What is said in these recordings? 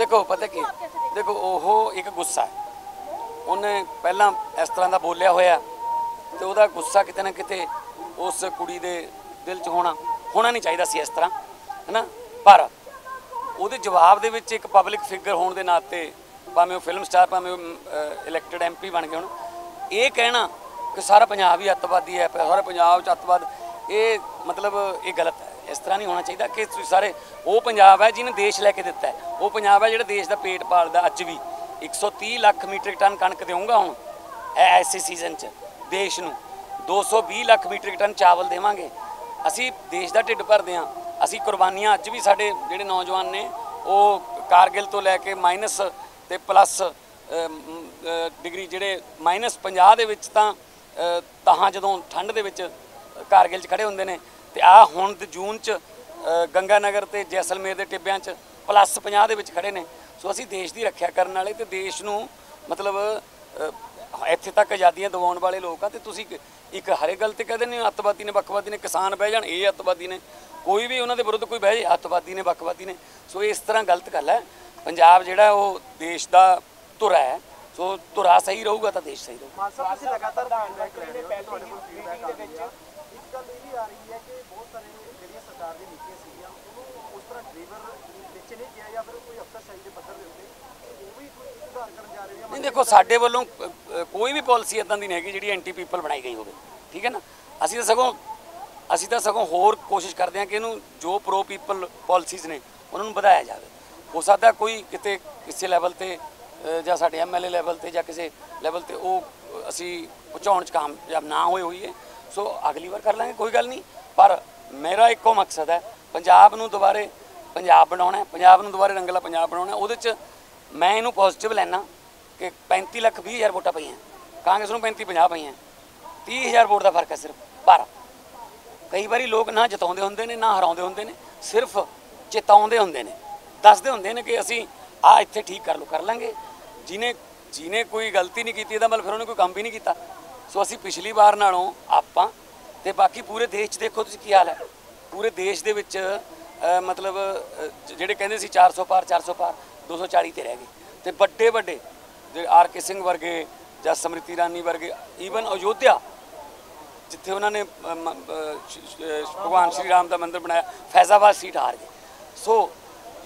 ਦੇਖੋ, ਪਤਾ ਕੀ? ਦੇਖੋ, ਉਹ ਇੱਕ ਗੁੱਸਾ ਹੈ। ਉਹਨੇ ਪਹਿਲਾਂ ਇਸ ਤਰ੍ਹਾਂ ਦਾ ਬੋਲਿਆ ਹੋਇਆ ਤੇ ਉਹਦਾ ਗੁੱਸਾ ਕਿਤੇ ਨਾ ਕਿਤੇ ਉਸ ਕੁੜੀ ਦੇ ਦਿਲ 'ਚ ਹੋਣਾ ਹੋਣਾ ਨਹੀਂ ਚਾਹੀਦਾ ਸੀ ਇਸ ਤਰ੍ਹਾਂ, ਹੈਨਾ? ਪਰ ਉਹਦੇ ਜਵਾਬ ਦੇ ਵਿੱਚ ਇੱਕ ਪਬਲਿਕ ਫਿਗਰ ਹੋਣ ਦੇ ਨਾਤੇ ਭਾਵੇਂ ਉਹ ਫਿਲਮ ਸਟਾਰ ਭਾਵੇਂ ਉਹ ਇਲੈਕਟਡ ਐਮਪੀ ਬਣ ਗਏ ਹੁਣ, ਇਹ ਕਹਿਣਾ ਕਿ ਸਾਰਾ ਪੰਜਾਬ ਹੀ ਅੱਤਵਾਦੀ ਹੈ, ਸਾਰਾ ਪੰਜਾਬ 'ਚ ਅੱਤਵਾਦ, ਇਹ ਮਤਲਬ ਇਹ ਗਲਤ ਹੈ। ਇਸ ਤਰ੍ਹਾਂ ਨਹੀਂ ਹੋਣਾ ਚਾਹੀਦਾ ਕਿ ਤੁਸੀਂ ਸਾਰੇ ਉਹ ਪੰਜਾਬ ਹੈ ਜਿਹਨੇ ਦੇਸ਼ ਲੈ ਕੇ ਦਿੱਤਾ ਉਹ ਪੰਜਾਬ ਹੈ ਜਿਹੜਾ ਦੇਸ਼ ਦਾ ਪੇਟ ਪਾਲਦਾ ਅੱਜ ਵੀ। 130 ਲੱਖ ਮੀਟ੍ਰਿਕ ਟਨ ਕਣਕ ਦੇਵਾਂਗਾ ਹੁਣ ਐਸੇ ਸੀਜ਼ਨ 'ਚ ਦੇਸ਼ ਨੂੰ। 220 ਲੱਖ ਮੀਟ੍ਰਿਕ ਟਨ ਚਾਵਲ ਦੇਵਾਂਗੇ। ਅਸੀਂ ਦੇਸ਼ ਦਾ ਢਿੱਡ ਭਰਦੇ ਹਾਂ। ਅਸੀਂ ਕੁਰਬਾਨੀਆਂ ਅੱਜ ਵੀ ਸਾਡੇ ਜਿਹੜੇ ਨੌਜਵਾਨ ਨੇ ਉਹ ਕਾਰਗਿਲ ਤੋਂ ਲੈ ਕੇ ਮਾਈਨਸ ਤੇ ਪਲੱਸ ਡਿਗਰੀ ਜਿਹੜੇ ਮਾਈਨਸ 50 ਦੇ ਵਿੱਚ ਤਾਂ ਅ, ਜਦੋਂ ਠੰਡ ਦੇ ਵਿੱਚ ਕਾਰਗਿਲ 'ਚ ਖੜੇ ਹੁੰਦੇ ਨੇ ਤੇ ਆ ਹੁਣ ਜੂਨ 'ਚ ਅ, ਗੰਗਾ ਨਗਰ ਤੇ ਜੈਸਲਮੇਰ ਦੇ ਟਿੱਬਿਆਂ 'ਚ ਪਲੱਸ 50 ਦੇ ਵਿੱਚ ਖੜੇ ਨੇ। ਸੋ ਅਸੀਂ ਦੇਸ਼ ਦੀ ਰੱਖਿਆ ਕਰਨ ਵਾਲੇ ਤੇ ਦੇਸ਼ ਨੂੰ ਮਤਲਬ ਇੱਥੇ ਤੱਕ ਆਜ਼ਾਦੀਆਂ ਦਿਵਾਉਣ ਵਾਲੇ ਲੋਕ ਆ ਤੇ ਤੁਸੀਂ ਇੱਕ- ਹਰੇ ਗੱਲ ਤੇ ਕਹਿੰਦੇ ਨੇ ਅੱਤਵਾਦੀ ਨੇ ਵੱਖਵਾਦੀ ਨੇ ਕਿਸਾਨ ਬਹਿ ਜਾਣ ਇਹ ਅੱਤਵਾਦੀ ਨੇ। ਕੋਈ ਵੀ ਉਹਨਾਂ ਦੇ ਵਿਰੁੱਧ ਕੋਈ ਬਹਿ ਜਾਏ ਅੱਤਵਾਦੀ ਨੇ ਵੱਖਵਾਦੀ ਨੇ। ਸੋ ਇਸ ਤਰ੍ਹਾਂ ਗਲਤ ਗੱਲ ਹੈ। ਪੰਜਾਬ ਜਿਹੜਾ ਉਹ ਦੇਸ਼ ਦਾ ਧੁਰਾ ਹੈ। ਸੋ ਧੁਰਾ ਸਹੀ ਰਹੂਗਾ ਤਾਂ ਦੇਸ਼ ਸਹੀ ਰਹੂਗਾ। ਮਾਨ ਸਾਹਿਬ ਤੁਸੀਂ ਲਗਾਤਾਰ ਫੀਡਬੈਕ ਲੈ ਰਹੇ ਹੋ। ਤੁਹਾਡੇ ਕੋਲ ਫੀਡਬੈਕ ਆ ਰਿਹਾ ਹੈ ਨਹੀਂ ਦੇਖੋ, ਸਾਡੇ ਵੱਲੋਂ ਕੋਈ ਵੀ ਪਾਲਿਸੀ ਇਦਾਂ ਦੀ ਨਹੀਂ ਹੈਗੀ ਜਿਹੜੀ ਐਂਟੀ ਪੀਪਲ ਬਣਾਈ ਗਈ ਹੋਵੇ। ਠੀਕ ਹੈ ਨਾ? ਅਸੀਂ ਤਾਂ ਸਗੋਂ, ਅਸੀਂ ਤਾਂ ਸਗੋਂ ਹੋਰ ਕੋਸ਼ਿਸ਼ ਕਰਦੇ ਹਾਂ ਕਿ ਇਹਨੂੰ ਜੋ ਪ੍ਰੋ ਪੀਪਲ ਪਾਲਿਸੀਜ਼ ਨੇ, ਉਹਨਾਂ ਨੂੰ ਵਧਾਇਆ ਜਾਵੇ। ਹੋ ਸਕਦਾ ਕੋਈ ਕਿਤੇ ਕਿਸੇ ਲੈਵਲ ਤੇ ਜਾਂ ਸਾਡੇ ਐਮਐਲਏ ਲੈਵਲ ਤੇ ਜਾਂ ਕਿਸੇ ਲੈਵਲ ਤੇ ਉਹ, ਅਸੀਂ ਪਹੁੰਚਾਉਣ ਚ ਕਾਮਯਾਬ ਨਾ ਹੋਏ ਹੋਈਏ। ਸੋ ਅਗਲੀ ਵਾਰ ਕਰ ਲਾਂਗੇ, ਕੋਈ ਗੱਲ ਨਹੀਂ। ਪਰ ਮੇਰਾ ਇੱਕੋ ਮਕਸਦ ਹੈ, ਪੰਜਾਬ ਨੂੰ ਦੁਬਾਰੇ ਪੰਜਾਬ ਬਣਾਉਣਾ ਪੰਜਾਬ ਨੂੰ ਦੁਬਾਰੇ ਰੰਗਲਾ ਪੰਜਾਬ ਬਣਾਉਣਾ ਉਹਦੇ ਚ ਮੈਂ ਇਹਨੂੰ ਪੋਜ਼ਿਟਿਵ ਲੈਣਾ ਕਿ 35 ਲੱਖ 20 ਹਜ਼ਾਰ ਵੋਟਾਂ ਪਈਆਂ ਕਾਂਗਰਸ ਨੂੰ 35 50 ਪਈਆਂ 30 ਹਜ਼ਾਰ ਵੋਟ ਦਾ ਫ਼ਰਕ ਹੈ ਸਿਰਫ ਪਰ ਕਈ ਵਾਰੀ ਲੋਕ ਨਾ ਜਿਤਾਉਂਦੇ ਹੁੰਦੇ ਨੇ, ਨਾ ਹਰਾਉਂਦੇ ਹੁੰਦੇ ਨੇ, ਸਿਰਫ ਚੇਤਾਉਂਦੇ ਹੁੰਦੇ ਨੇ। ਦੱਸਦੇ ਹੁੰਦੇ ਨੇ ਕਿ ਅਸੀਂ ਆ ਇੱਥੇ ਠੀਕ ਕਰ ਲਓ, ਕਰ ਲਾਂਗੇ। ਜਿਹਨੇ ਜਿਹਨੇ ਕੋਈ ਗਲਤੀ ਨਹੀਂ ਕੀਤੀ, ਇਹਦਾ ਮਤਲਬ ਫਿਰ ਉਹਨੇ ਕੋਈ ਕੰਮ ਵੀ ਨਹੀਂ ਕੀਤਾ। ਸੋ ਅਸੀਂ ਪਿਛਲੀ ਵਾਰ ਨਾਲੋਂ ਆਪਾਂ ਤੇ ਬਾਕੀ ਪੂਰੇ ਦੇਸ਼ 'ਚ ਦੇਖੋ ਤੁਸੀਂ ਕੀ ਹਾਲ ਹੈ। ਪੂਰੇ ਦੇਸ਼ ਦੇ ਵਿੱਚ ਮਤਲਬ ਜਿਹੜੇ ਕਹਿੰਦੇ ਸੀ 400 ਪਾਰ 400 ਪਾਰ 240 ਤੇ ਰਹਿ ਗਏ। ਤੇ ਵੱਡੇ ਵੱਡੇ ਜਿਹੜੇ ਆਰ ਕੇ ਸਿੰਘ ਵਰਗੇ ਜਾਂ ਸਮ੍ਰਿਤੀ ਇਰਾਨੀ ਵਰਗੇ ਈਵਨ ਅਯੋਧਿਆ ਜਿੱਥੇ ਉਹਨਾਂ ਨੇ ਅ, ਅ, ਸ਼- ਸ਼- ਭਗਵਾਨ ਸ਼੍ਰੀ ਰਾਮ ਦਾ ਮੰਦਿਰ ਬਣਾਇਆ ਫੈਜ਼ਾਬਾਦ ਸੀਟ ਹਾਰ ਗਏ। ਸੋ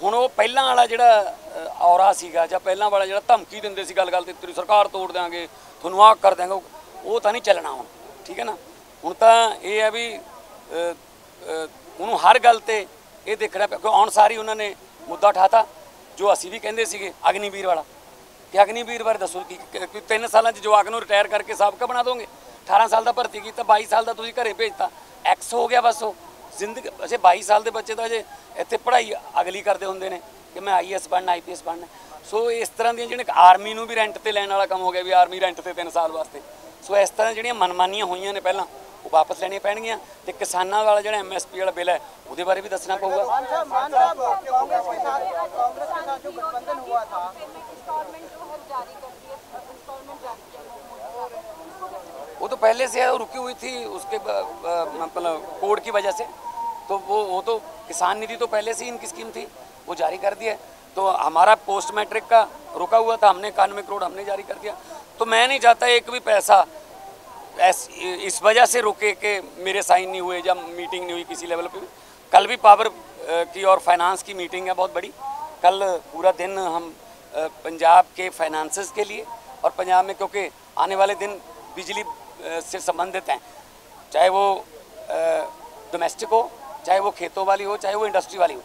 ਹੁਣ ਉਹ ਪਹਿਲਾਂ ਵਾਲਾ ਜਿਹੜਾ ਅ, ਔਰਾ ਸੀਗਾ ਜਾਂ ਪਹਿਲਾਂ ਵਾਲਾ ਜਿਹੜਾ ਧਮਕੀ ਦਿੰਦੇ ਸੀ ਗੱਲ-ਗੱਲ ਤੇ ਤੇਰੀ ਸਰਕਾਰ ਤੋੜ ਦਿਆਂਗੇ ਤੁਹਾਨੂੰ ਆਹ ਕਰ ਦਿਆਂਗੇ ਉਹ- ਉਹ ਤਾਂ ਨਹੀਂ ਚੱਲਣਾ ਹੁਣ ਠੀਕ ਹੈ ਨਾ? ਹੁਣ ਤਾਂ ਇਹ ਹੈ ਵੀ ਅ, ਅ, ਉਹਨੂੰ ਹਰ ਗੱਲ ਤੇ ਇਹ ਦੇਖਣਾ ਪਿਆ। ਕਿਉਂ? ਆਉਣ ਸਾਰੀ ਉਹਨਾਂ ਨੇ ਮੁੱਦਾ ਉਠਾਤਾ, ਜੋ ਅਸੀਂ ਵੀ ਕਹਿੰਦੇ ਸੀਗੇ, ਅਗਨੀਵੀਰ ਵਾਲਾ। ਕਿ ਅਗਨੀਵੀਰ ਬਾਰੇ ਦੱਸੋ, ਕਿ ਕਿ- ਤਿੰਨ ਸਾਲਾਂ ਚ ਜਵਾਕ ਨੂੰ ਰਿਟਾਇਰ ਕਰਕੇ ਸਾਬਕਾ ਬਣਾ ਦੋਗੇ? 18 ਸਾਲ ਦਾ ਭਰਤੀ ਕੀਤਾ 22 ਸਾਲ ਦਾ ਤੁਸੀਂ ਘਰੇ ਭੇਜਤਾ। ਐਕਸ ਹੋ ਗਿਆ ਬਸ ਉਹ। ਜ਼ਿੰਦਗੀ ਅਜੇ 22 ਸਾਲ ਦੇ ਬੱਚੇ ਤਾਂ ਅਜੇ ਇੱਥੇ ਪੜ੍ਹਾਈ ਅਗਲੀ ਕਰਦੇ ਹੁੰਦੇ ਨੇ, ਕਿ ਮੈਂ ਆਈਐਸ ਬਣਨਾ ਆਈਪੀਐਸ ਬਣਨਾ। ਸੋ ਇਸ ਤਰ੍ਹਾਂ ਦੀਆਂ ਜਿਹੜੇ ਆਰਮੀ ਨੂੰ ਵੀ ਰੈਂਟ ਤੇ ਲੈਣ ਵਾਲਾ ਕੰਮ ਹੋ ਗਿਆ, ਵੀ ਆਰਮੀ ਰੈਂਟ ਤੇ 3 ਸਾਲ ਵਾਸਤੇ। ਸੋ ਇਸ ਤਰ੍ਹਾਂ ਜਿਹੜੀਆਂ ਮਨਮਾਨੀਆਂ ਹੋਈਆਂ ਨੇ ਪਹਿਲਾਂ ਉਹ ਵਾਪਸ ਲੈਣੀਆਂ ਪੈਣਗੀਆਂ ਤੇ ਕਿਸਾਨਾਂ ਵਾਲਾ ਜਿਹੜਾ ਐਮਐਸਪੀ ਵਾਲਾ ਬਿੱਲ ਹੈ ਉਹਦੇ ਬਾਰੇ ਵੀ ਦੱਸਣਾ ਪਊਗਾ मान साहब मान साहब कांग्रेस के साथ कांग्रेस के साथ जो गठबंधन हुआ था इंस्टॉलमेंट जो है जारी कर दी है इंस्टॉलमेंट जारी किया वो तो पहले से है वो रुकी हुई थी उसके ब- ब- मतलब कोड की वजह से तो वो वो तो किसान निधि तो पहले से ही इनकी स्कीम थी वो जारी कर दिया है। तो हमारा पोस्ट मैट्रिक का रुका हुआ था हमने इक्यानवे करोड़ हमने जारी कर दिया तो मैं नहीं चाहता एक भी पैसा ऐस इस वजह से रुके कि मेरे साइन नहीं हुए जब मीटिंग नहीं हुई किसी लेवल पे कल भी पावर की और फाइनेंस की मीटिंग है बहुत बड़ी। कल पूरा दिन हम पंजाब के फाइनेंसेस के लिए और पंजाब में क्योंकि आने वाले दिन बिजली से संबंधित हैं। चाहे वो डोमेस्टिक हो, चाहे वो खेतों वाली हो, चाहे वो इंडस्ट्री वाली हो।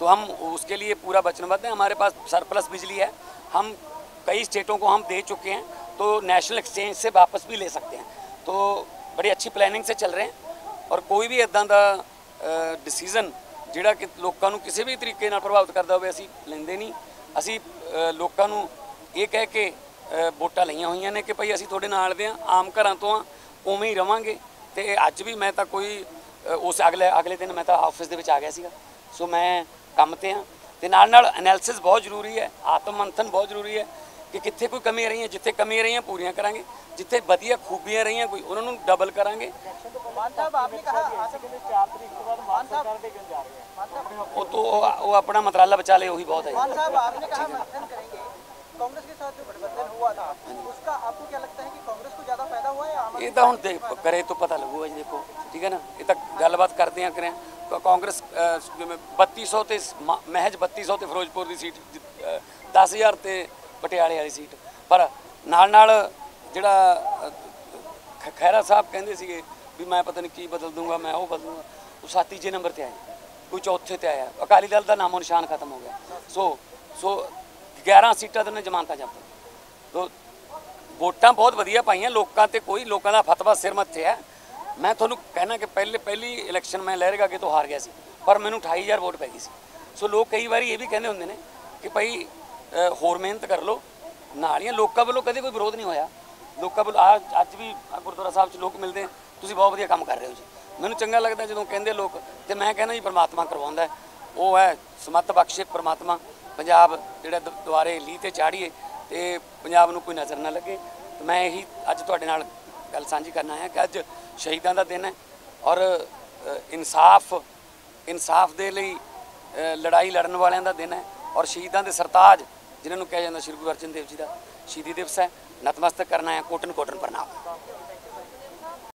तो हम उसके लिए पूरा वचनबद्ध हैं। हमारे पास सरप्लस बिजली है। हम कई स्टेटों को हम दे चुके हैं। तो नेशनल एक्सचेंज से वापस भी ले सकते हैं। ਤੋਂ ਬੜੀ ਅੱਛੀ ਪਲੈਨਿੰਗ ਸੇ ਚੱਲ ਰਹੇ ਹਨ ਔਰ ਕੋਈ ਵੀ ਇਦਾਂ ਦਾ ਡਿਸੀਜਨ ਜਿਹੜਾ ਕਿ ਲੋਕਾਂ ਨੂੰ ਕਿਸੇ ਵੀ ਤਰੀਕੇ ਨਾਲ ਪ੍ਰਭਾਵਿਤ ਕਰਦਾ ਹੋਵੇ ਅਸੀਂ ਲੈਂਦੇ ਨਹੀਂ ਅਸੀਂ ਲੋਕਾਂ ਨੂੰ ਇਹ ਕਹਿ ਕੇ ਵੋਟਾਂ ਲਈਆਂ ਹੋਈਆਂ ਨੇ ਕਿ ਭਾਈ ਅਸੀਂ ਤੁਹਾਡੇ ਨਾਲ ਦੇ ਆ ਆਮ ਘਰਾਂ ਤੋਂ ਆ ਉਵੇਂ ਹੀ ਰਵਾਂਗੇ ਤੇ ਅੱਜ ਵੀ ਮੈਂ ਤਾਂ ਕੋਈ ਉਸ ਅਗਲੇ ਅਗਲੇ ਦਿਨ ਮੈਂ ਤਾਂ ਆਫਿਸ ਦੇ ਵਿੱਚ ਆ ਗਿਆ ਸੀਗਾ ਸੋ ਮੈਂ ਕੰਮ ਤੇ ਆ ਤੇ ਨਾਲ ਨਾਲ ਐਨਾਲਿਸਿਸ ਬਹੁਤ ਜ਼ਰੂਰੀ ਹੈ ਆਤਮ ਮੰਥਨ ਬਹੁਤ ਜ਼ਰੂਰੀ ਹੈ ਕਿ ਕਿੱਥੇ ਕੋਈ ਕਮੀ ਰਹੀਆਂ ਜਿੱਥੇ ਕਮੀ ਰਹੀਆਂ ਪੂਰੀਆਂ ਕਰਾਂਗੇ ਜਿੱਥੇ ਵਧੀਆ ਖੂਬੀਆਂ ਰਹੀਆਂ ਕੋਈ ਉਹਨਾਂ ਨੂੰ ਡਬਲ ਕਰਾਂਗੇ ਮਾਨ ਸਾਹਿਬ ਆਪਨੇ ਕਹਾ ਆਸਾ ਕਹਿੰਦੇ 4 ਤਰੀਕ ਤੋਂ ਬਾਅਦ ਮਾਨ ਸਰਕਾਰ ਦੇ ਕਿਉਂ ਜਾ ਰਹੇ हैं ਉਹ ਤੋਂ ਉਹ ਉਹ ਆਪਣਾ ਮਤਰਾਲਾ ਬਚਾ ਲੇ ਉਹੀ ਬਹੁਤ ਹੈ मान साहब आपने कहा मंथन करेंगे कांग्रेस के साथ जो गठबंधन हुआ था उसका आपको क्या लगता है कि कांग्रेस को ज्यादा फायदा हुआ है या आम ਇਹ ਤਾਂ ਹੁਣ ਦੇਖ ਕਰੇ ਤੋਂ ਪਤਾ ਲੱਗੂਗਾ ਜੀ ਦੇਖੋ ਠੀਕ ਹੈ ਨਾ ਇਹ ਤਾਂ ਗੱਲਬਾਤ ਕਰਦੇ ਆ ਕਰੇ ਕ- ਕਾਂਗਰਸ ਅਹ, ਜਿਵੇਂ 3200 ਤੇ ਸ- ਮ- ਮਹਿਜ 3200 ਤੇ ਫਿਰੋਜ਼ਪੁਰ ਦੀ ਸੀਟ ਜਿੱਤ- ਅਹ, 10000 ਤੇ ਪਟਿਆਲੇ ਵਾਲੀ ਸੀਟ। ਪਰ ਨਾਲ ਨਾਲ ਜਿਹੜਾ ਅਹ, ਖਹਿਰਾ ਸਾਹਿਬ ਕਹਿੰਦੇ ਸੀਗੇ ਵੀ ਮੈਂ ਪਤਾ ਨਹੀਂ ਕੀ ਬਦਲ ਦੂੰਗਾ ਮੈਂ ਉਹ ਬਦਲ ਦੂੰਗਾ। ਉਹ ਸੱਤ ਤੀਜੇ ਨੰਬਰ ਤੇ ਆਏ। ਕੋਈ ਚੌਥੇ ਤੇ ਆਇਆ। ਅਕਾਲੀ ਦਲ ਦਾ ਨਾਮੋ ਨਿਸ਼ਾਨ ਖਤਮ ਹੋ ਗਿਆ। ਸੋ ਸੋ 11 ਸੀਟਾਂ ਤੇ ਨੇ ਜ਼ਮਾਨਤਾਂ ਜ਼ਬਤ ਤੋ ਵੋਟਾਂ ਬਹੁਤ ਵਧੀਆ ਪਾਈਆਂ। ਲੋਕਾਂ ਤੇ ਕੋਈ ਲੋਕਾਂ ਦਾ ਫਤਵਾ ਸਿਰ ਮੱਥੇ ਹੈ। ਮੈਂ ਤੁਹਾਨੂੰ ਕਹਿਣਾ ਕਿ ਪਹਿਲੇ ਪਹਿਲੀ ਇਲੈਕਸ਼ਨ ਮੈਂ ਲਹਿਰਗਾ ਕੇ ਤੋਂ ਹਾਰ ਗਿਆ ਸੀ। ਪਰ ਮੈਨੂੰ 28000 ਵੋਟ ਪੈ ਗਈ ਸੀ। ਸੋ ਲੋਕ ਕਈ ਵਾਰੀ ਇਹ ਵੀ ਕਹਿੰਦੇ ਹੁੰਦੇ ਨੇ ਕਿ ਭਾਈ ਹੋਰ ਮਿਹਨਤ ਕਰ ਲਓ। ਨਾਲੀਆਂ ਲੋਕਾਂ ਵੱਲੋਂ ਕਦੇ ਕੋਈ ਵਿਰੋਧ ਨਹੀਂ ਹੋਇਆ। ਲੋਕਾਂ ਵੱਲੋਂ ਆ ਅੱਜ ਵੀ ਗੁਰਦੁਆਰਾ ਸਾਹਿਬ 'ਚ ਲੋਕ ਮਿਲਦੇ ਤੁਸੀਂ ਬਹੁਤ ਵਧੀਆ ਕੰਮ ਕਰ ਰਹੇ ਹੋ ਜੀ। ਮੈਨੂੰ ਚੰਗਾ ਲੱਗਦਾ ਜਦੋਂ ਕਹਿੰਦੇ ਲੋਕ, ਤੇ ਮੈਂ ਕਹਿੰਦਾ ਜੀ ਪਰਮਾਤਮਾ ਕਰਵਾਉਂਦਾ ਉਹ ਹੈ ਸਮੱਤ ਬਖਸ਼ੇ ਪਰਮਾਤਮਾ। ਪੰਜਾਬ ਜਿਹੜਾ ਦ- ਦੁਆਰੇ ਲੀਹ ਤੇ ਚਾੜੀਏ ਤੇ ਪੰਜਾਬ ਨੂੰ ਕੋਈ ਨਜ਼ਰ ਨਾ ਲੱਗੇ। ਤੇ ਮੈਂ ਇਹੀ ਅੱਜ ਤੁਹਾਡੇ ਨਾਲ ਗੱਲ ਸਾਂਝੀ ਕਰਨ ਆਇਆ ਕਿ ਅੱਜ ਸ਼ਹੀਦਾਂ ਦਾ ਦਿਨ ਹੈ। ਔਰ ਇਨਸਾਫ ਇਨਸਾਫ ਦੇ ਲਈ ਲੜਾਈ ਲੜਨ ਵਾਲਿਆਂ ਦਾ ਦਿਨ ਹੈ। ਔਰ ਸ਼ਹੀਦਾਂ ਦੇ ਸਰਤਾਜ ਜਿਨ੍ਹਾਂ ਨੂੰ ਕਿਹਾ ਜਾਂਦਾ ਸ਼੍ਰੀ ਗੁਰੂ ਅਰਜਨ ਦੇਵ ਜੀ ਦਾ ਸ਼ਹੀਦੀ ਦਿਵਸ ਹੈ। ਨਤਮਸਤਕ ਕਰਨਾ ਹੈ ਕੋਟਨ ਕੋਟਨ ਪ੍ਰਣਾਮ।